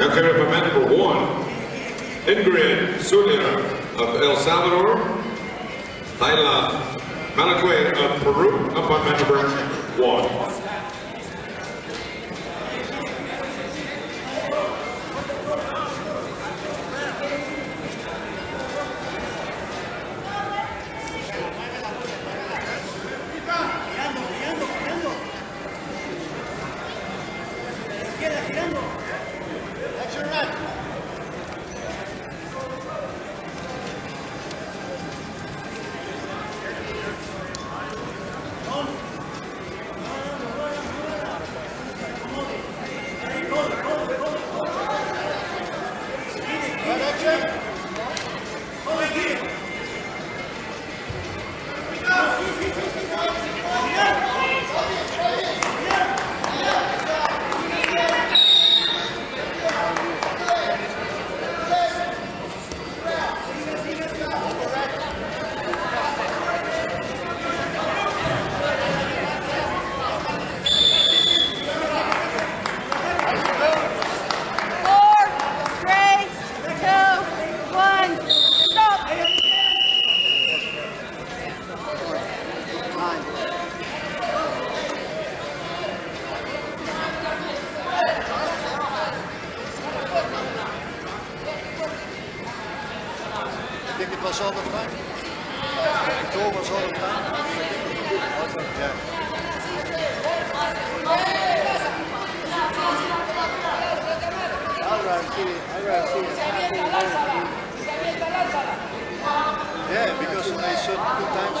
Now up on number one, Ingrid Zulia of El Salvador, Laila Malacuet of Peru, up on mat number one. Four, Ik denk het was altijd fijn. Het toon was altijd fijn. Ja. I'd rather see it. I'd see it halfway there. Yeah, because they shot two times.